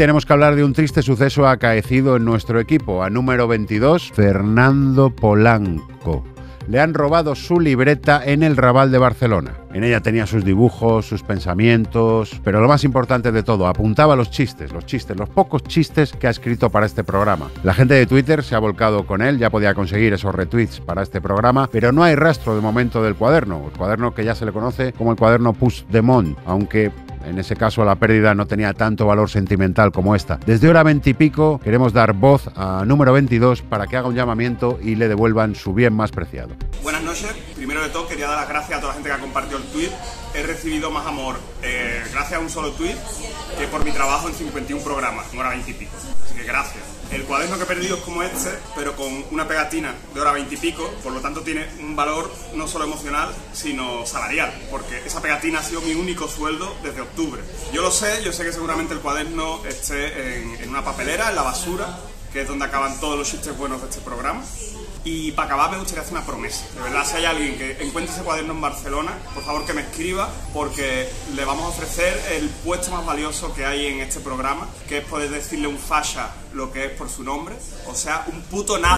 tenemos que hablar de un triste suceso acaecido en nuestro equipo. A número 22, Fernando Polanco le han robado su libreta en el Raval de Barcelona. En ella tenía sus dibujos, sus pensamientos, pero lo más importante de todo, apuntaba los chistes, los chistes, los pocos chistes que ha escrito para este programa. La gente de Twitter se ha volcado con él, ya podía conseguir esos retweets para este programa, pero no hay rastro de momento del cuaderno, el cuaderno que ya se le conoce como el cuaderno Push de Mon, aunque en ese caso la pérdida no tenía tanto valor sentimental como esta. Desde hora 20 y pico queremos dar voz a número 22 para que haga un llamamiento y le devuelvan su bien más preciado. Buenas noches. Primero de todo quería dar las gracias a toda la gente que ha compartido el tweet. He recibido más amor eh, gracias a un solo tweet que por mi trabajo en 51 programas, en hora 20 y pico. Así que gracias. El cuaderno que he perdido es como este, pero con una pegatina de hora 20 y pico, por lo tanto tiene un valor no solo emocional, sino salarial, porque esa pegatina ha sido mi único sueldo desde octubre. Yo lo sé, yo sé que seguramente el cuaderno esté en, en una papelera, en la basura, que es donde acaban todos los chistes buenos de este programa. Y para acabar me gustaría hacer una promesa. De verdad, si hay alguien que encuentre ese cuaderno en Barcelona, por favor que me escriba, porque le vamos a ofrecer el puesto más valioso que hay en este programa, que es poder decirle un fascia lo que es por su nombre, o sea, un puto nazi